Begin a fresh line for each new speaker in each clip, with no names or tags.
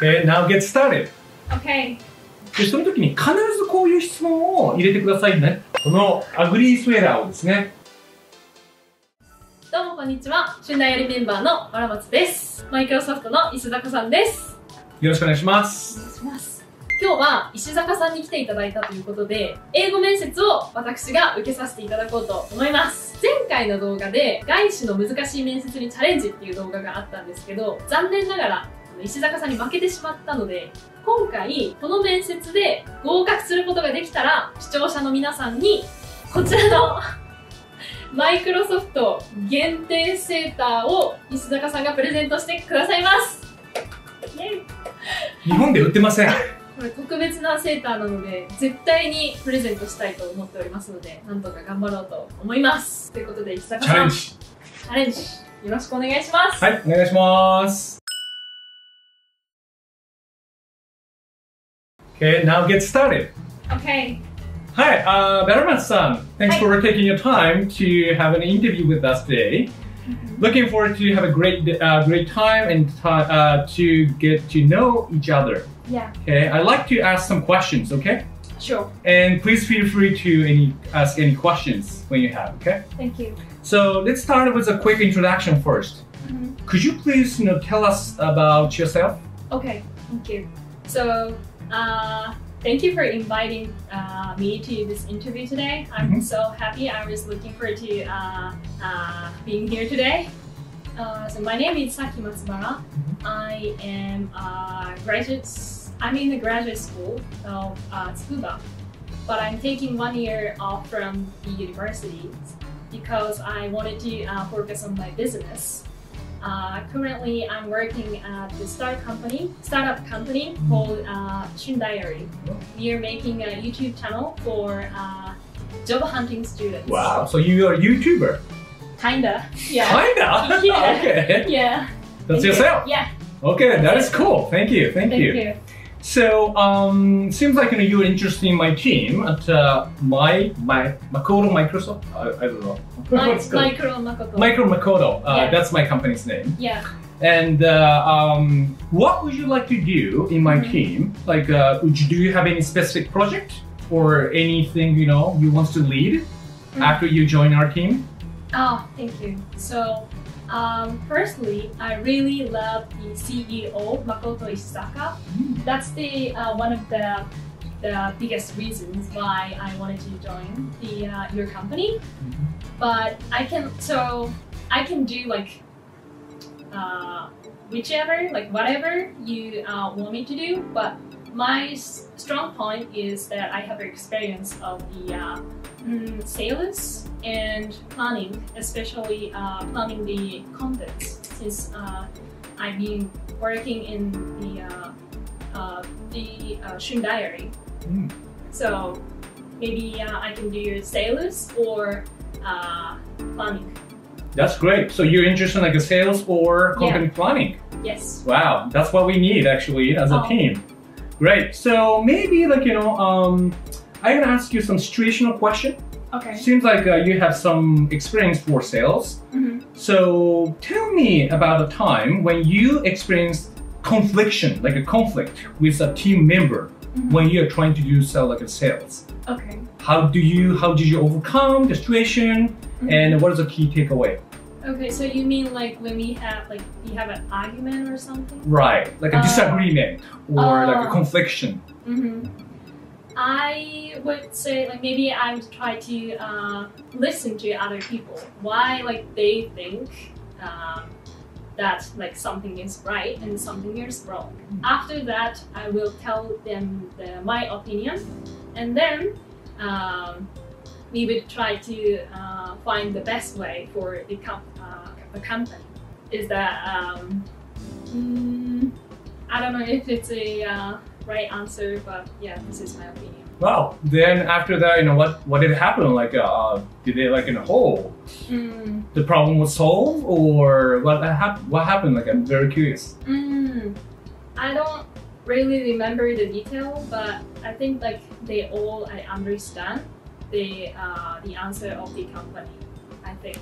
Okay, now get started.
Okay.
で、その時に必ずこういう質問を入れてくださいね。このアグリースウェラーをですね。
どうもこんにちは。春大よりメンバーのわらまつです。マイクロソフトの石坂さんです。
よろしくお願いしま
お願
す。
いします。今日は石坂さんに来ていただいたということで、英語面接を私が受けさせていただこうと思います。前回の動画で外資の難しい面接にチャレンジっていう動画があったんですけど、残念ながら石坂さんに負けてしまったので、今回この面接で合格することができたら、視聴者の皆さんにこちらの マイクロソフト限定セーターを石坂さんがプレゼントしてくださいます。
日本で売ってません。
これ特別なセーターなので絶対にプレゼントしたいと思っておりますのでなんとか頑張ろうと思いますということで石坂さん
チャレンジ。
チャレンジよろしくお願いします、
はい、お願いします。Okay, now get started.
OK
Hi, uh, Betterman-san. Thanks
Hi.
for taking your time to have an interview with us today. Looking forward to have a great, uh, great time and ti uh, to get to know each other.
Yeah
Okay, I'd like to ask some questions. Okay,
sure
and please feel free to any ask any questions when you have. Okay.
thank you
So let's start with a quick introduction 1st Could you please, you know, tell us about yourself?
OK thank you so uh, thank you for inviting uh, me to this interview today I'm
Mhm.
so happy I was looking forward to uh, uh, being here today Uh, so my name is Saki Matsubara. I am a graduate. I'm in the graduate school of uh, Tsukuba, but I'm taking one year off from the university because I wanted to uh, focus on my business. Uh, currently, I'm working at the start company, startup company called uh, Shun Diary. We are making a YouTube channel for uh, job hunting students.
Wow. So you're a YouTuber?
Kinda. Yeah.
Kinda.
Yeah.
okay.
Yeah.
That's
Thank you.
yourself.
Yeah.
Okay, that is cool. Thank you. Thank,
Thank
you.
you.
So, um, seems like you know, you're interested in my team at uh, my my Makoto Microsoft. I, I don't know.
My,
What's it called?
Micro Makoto.
Micro Makoto. Uh,
Yeah.
That's my company's name.
yeah.
And uh, um, what would you like to do in my
Mhm.
team? Like, uh, would you, do you have any specific project or anything you know you want to lead
Mhm.
after you join our team?
Oh, thank you. So, um, firstly, I really love the CEO Makoto Ishizaka. That's the uh, one of the the biggest reasons why I wanted to join the uh, your company. But I can so I can do like uh, whichever like whatever you uh, want me to do. But my s- strong point is that I have experience of the mm, sales and planning, especially uh, planning the contents, since uh, I've been working in the uh, uh, the uh, Shun Diary.
Mm.
So maybe uh, I can do your sales or uh, planning.
That's great. So you're interested in like a sales or company planning?
Yes.
Wow, that's what we need actually as a
Oh.
team. Great. So maybe like you know, um, I'm gonna ask you some situational question.
Okay.
Seems like uh, you have some experience for sales.
Mhm.
So tell me about a time when you experienced confliction, like a conflict with a team member
Mhm.
when you are trying to do sell like a sales.
Okay.
How do you how did you overcome the situation
Mhm.
and what is the key takeaway?
Okay. So you mean like when we have like we have an argument or something?
Right, like a
Uh,
disagreement or like a
uh,
confliction.
hmm I would say like maybe I would try to uh, listen to other people why like they think um, that like something is right and something is wrong. After that, I will tell them the, my opinion, and then um, we would try to uh, find the best way for the, com- uh, the company. Is that um, mm, I don't know if it's a uh, right answer, but yeah, this is my opinion.
Wow. Then after that, you know what what did happen? Like, uh, did they like in a hole?
Mm,
The problem was solved, or what happened? What happened? Like, I'm very curious.
mm, I don't really remember the detail, but I think like they all I understand the uh, the answer of the company. I think.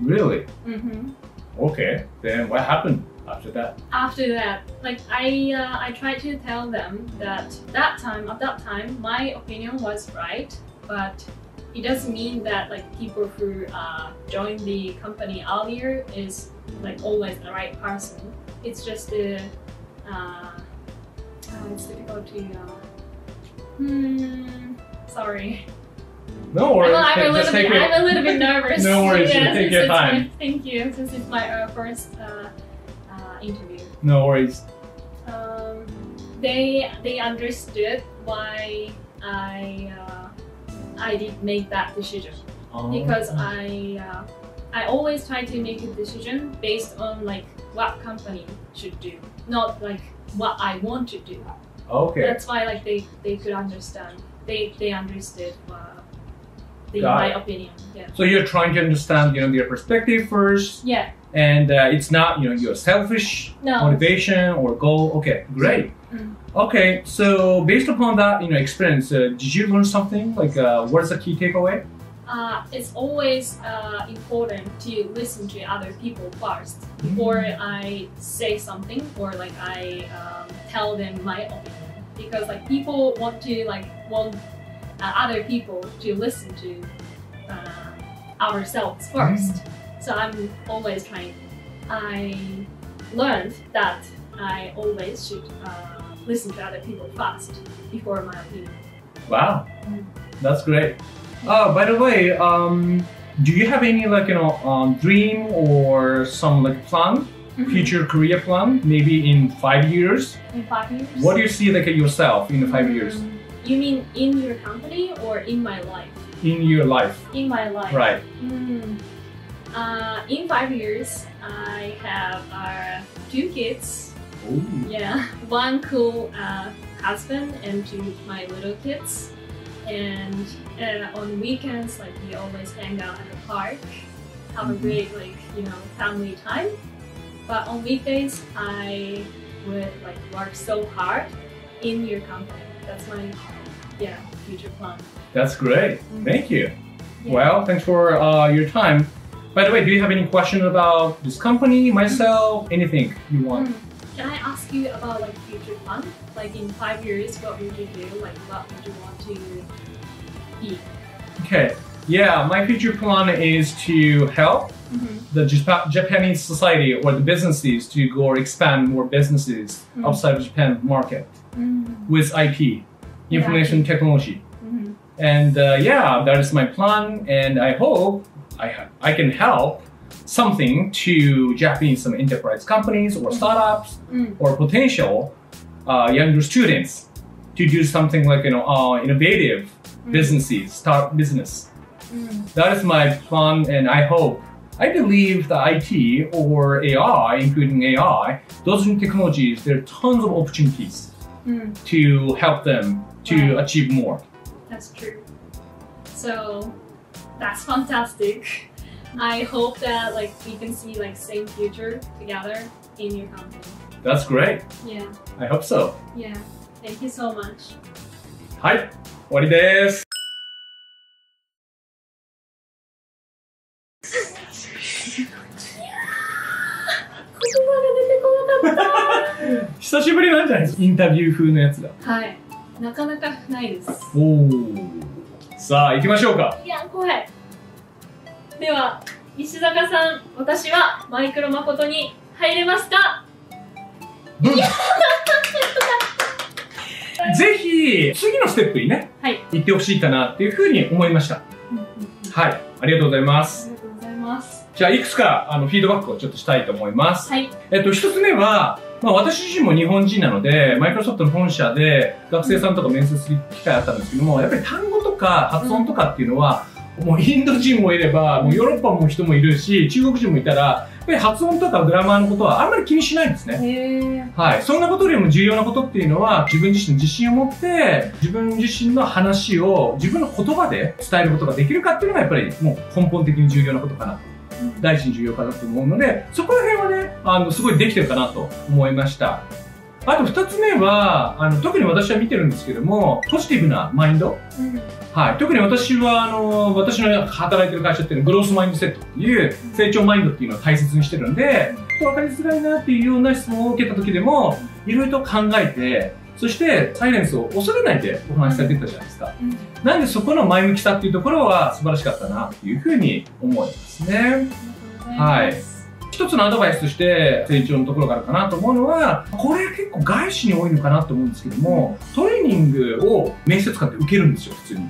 Really?
Mm-hmm.
Okay. Then what happened after that?
after that like i uh, i tried to tell them that that time at that time my opinion was right but it doesn't mean that like people who uh, joined the company earlier is like always the right person it's just the uh, it's difficult to hmm sorry
No
I'm,
worries.
a- I'm, a little bit,
it-
I'm a little bit nervous.
No worries, take your
it's my-
time.
thank you. This is my uh, first uh, uh, interview.
No worries.
Um, they they understood why I uh, I did make that decision because
Oh.
I uh, I always try to make a decision based on like what company should do, not like what I want to do.
Okay.
That's why like they, they could understand. They they understood
Got
my
it.
opinion. Yeah.
So you're trying to understand, you know, their perspective first,
Yeah.
and uh, it's not, you know, your selfish
No.
motivation or goal. Okay, great.
Mm.
Okay, so based upon that, you know, experience, uh, did you learn something? Like, uh, what is the key takeaway?
Uh, it's always uh, important to listen to other people first before I say something or like I um, tell them my opinion because like people want to like want uh, other people to listen to uh, ourselves first. So I'm always trying. I learned that I always should uh, listen to other people first before my opinion.
Wow,
Mm.
that's great. Uh, by the way, um, do you have any like you know um, dream or some like plan, future career plan? Maybe in five years.
in five years.
What do you see like yourself in the five years
Mm, You mean in your company or in my life?
in your life?
In my life.
Right.
Mm. Uh, in five years, I have uh, two kids.
Ooh.
Yeah, one cool uh, husband and two my little kids. And uh, on weekends, like we always hang out at the park, have a
Mhm.
great like you know family time. But on weekdays, I would like work so hard in your company. That's my yeah future plan.
That's great.
Mm.
Thank you.
Yeah.
Well, thanks for uh, your time. By the way, do you have any question about this company, myself, anything you want?
Mm. Can I ask you about like future plan? Like in five years, what would you do? Like what would you want to be?
Okay. Yeah, my future plan is to help
Mm-hmm.
the Japa- Japanese society or the businesses to go or expand more businesses
Mm.
outside of Japan market
Mm-hmm.
with IP, information technology.
Mm-hmm.
And uh, yeah, that is my plan, and I hope I ha- I can help something to Japanese some enterprise companies or startups
Mm.
or potential uh, younger students to do something like you know uh, innovative businesses, start business.
Mm.
That is my plan, and I hope. I believe the IT or AI, including AI, those new technologies, there are tons of opportunities
Mm.
to help them to
Right.
achieve more.
That's true. So that's fantastic. I hope that like we can see like same future together in your company.
That's great.
Yeah,
I hope so.
yeah. Thank you so much.
はい、終わりです。
言葉が出てこなかっ
久しぶりなんじゃないですかインタビュー風のやつが。
た。はい。 なかなかないです。
さあ、行きましょうか。
いや、怖い。では、石坂さん、私はマイクロ誠に入れますか？
うん ぜひ、次のステップにね、
はい。
行ってほしいかなっていうふうに思いました。はい、ありがとうございま
あ
す。
ます。
じゃあ、いくつかあのフィードバックをちょっとしたいと思います。
はい。
えっと、一つ目は、まあ、私自身も日本人なので、マイクロソフトの本社で学生さんとか面接する機会あったんですけども、やっぱり単語とか発音とかっていうのは、もうインド人もいれば、もうヨーロッパも人もいるし、中国人もいたら、ぱり発音とかグラマーのことはあんまり気にしないんですね。はい。そんなことよりも重要なことっていうのは、自分自身の自信を持って、自分自身の話を自分の言葉で伝えることができるかっていうのがやっぱりもう根本的に重要なことかなと。第一に重要かなと思うので、そこら辺はね、あの、すごいできてるかなと思いました。あと2つ目は、あの、特に私は見てるんですけども、ポジティブなマインド。はい。特に私は、あの、私の働いてる会社っていうのは、グロースマインドセットっていう、成長マインドっていうのを大切にしてるんで、分かりづらいなっていうような質問を受けた時でも、いろいろと考えて、そしてサイレンスを恐れないでお話しされてたじゃないですか。なんでそこの前向きさっていうところは素晴らしかったなっていうふうに思いますね。はい。一つのアドバイスとして成長のところがあるかなと思うのは、これ結構外資に多いのかなと思うんですけども、トレーニングを面接官って受けるんですよ、普通に。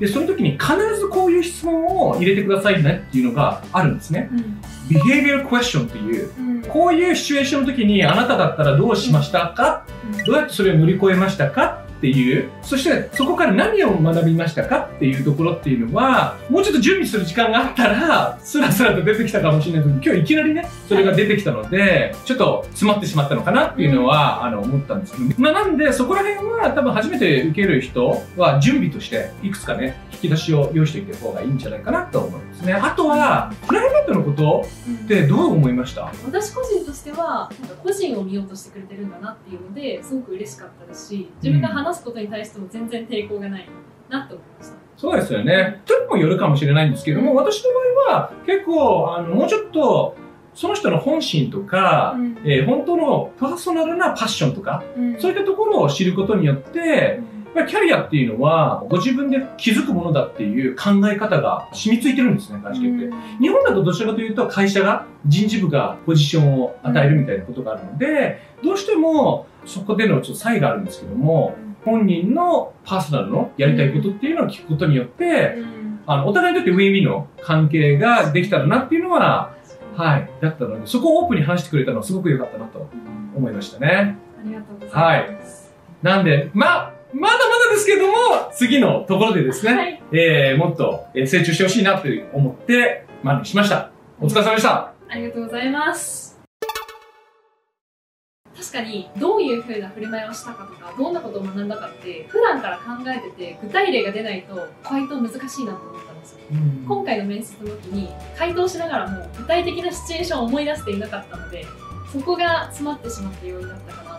で、その時に必ずこういう質問を入れてくださいねっていうのがあるんですね。Behavioral question っていう、こういうシチュエーションの時にあなただったらどうしましたか、どうやってそれを乗り越えましたか？っていう、そしてそこから何を学びましたかっていうところっていうのは、もうちょっと準備する時間があったら、スラスラと出てきたかもしれないけど、今日いきなりね、それが出てきたので、ちょっと詰まってしまったのかなっていうのは、あの、思ったんですけど、まあなんで、そこら辺は多分初めて受ける人は準備として、いくつかね、引き出しを用意しておいた方がいいんじゃないかなと思いますね。あとは、プライベートのことってどう思いました？
私個人としてはなんか個人を見ようとしてくれてるんだなっていうのですごく嬉しかったですし自分が話すことに対しても全然抵抗がないなと思いました、
そうですよね。人にもよるかもしれないんですけども、私の場合は結構、あの、もうちょっと、その人の本心とか、
うん。
えー本当のパーソナルなパッションとか、
うん。
そういったところを知ることによって、やっぱりキャリアっていうのは、ご自分で気づくものだっていう考え方が染みついてるんですね、外資系って。日本だとどちらかというと会社が人事部がポジションを与えるみたいなことがあるので、どうしてもそこでのちょっと差異があるんですけども、本人のパーソナルのやりたいことっていうのを聞くことによって、
うん。
あの、お互いにとってウィンウィンの関係ができたらなっていうのは、はい、だったので、そこをオープンに話してくれたのはすごく良かったなと思いましたね。
ありがとうございます、
なんで、ま、まだまだですけども、次のところでですね、
はい。
えー、もっとえー成長してほしいなと思って、まあ、しました。お疲れ様でした。
ありがとうございます。確かにどういうふうな振る舞いをしたかとかどんなことを学んだかって普段から考えてて具体例が出ないと回答難しいなと思ったんですよ。今回の面接の時に回答しながらも具体的なシチュエーションを思い出していなかったのでそこが詰まってしまった要因だったかな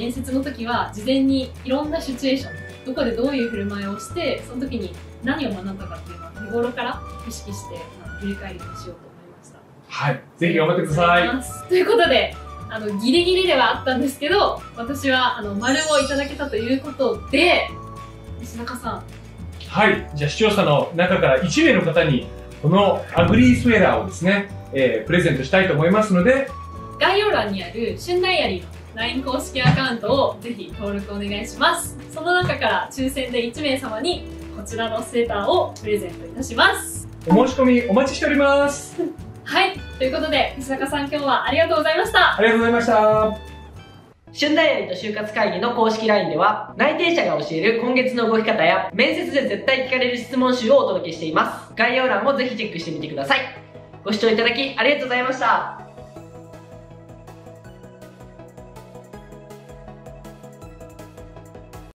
面接の時は事前にいろんなシチュエーションどこでどういう振る舞いをしてその時に何を学んだかっていうのは日頃から意識して振り返りをしようと思いました
はい。ぜひ頑張ってください。
い。ということで、あの、ギリギリではあったんですけど、私は、あの、丸をいただけたということで、石中さん、
はい。じゃあ視聴者の中から1名の方に、このアグリースウェラーをですね、えープレゼントしたいと思いますので、
概要欄にある旬ダイアリーの LINE 公式アカウントをぜひ登録お願いします。その中から抽選で1名様に、こちらのセーターをプレゼントいたします。
お申し込みお待ちしております。
はい。ということで、石中さん今日はありがとうございました。
ありがとうございました。
旬ダイアリーと就活会議の公式 LINE では内定者が教える今月の動き方や面接で絶対聞かれる質問集をお届けしています概要欄もぜひチェックしてみてくださいご視聴いただきありがとうございました